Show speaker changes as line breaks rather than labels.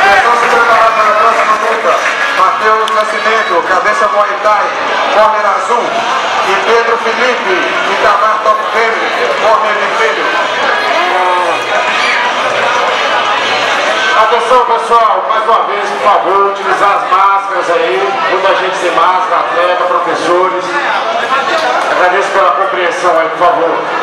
Atenção, se preparar para a próxima luta. Matheus Nascimento, cabeça Muay Thai, corner azul. E Pedro Felipe, Itamar Top Game, corner vermelho.
Atenção pessoal, mais uma vez, por favor, utilizar as máscaras aí, muita gente sem máscara, atleta, professores. Agradeço pela compreensão aí, por favor.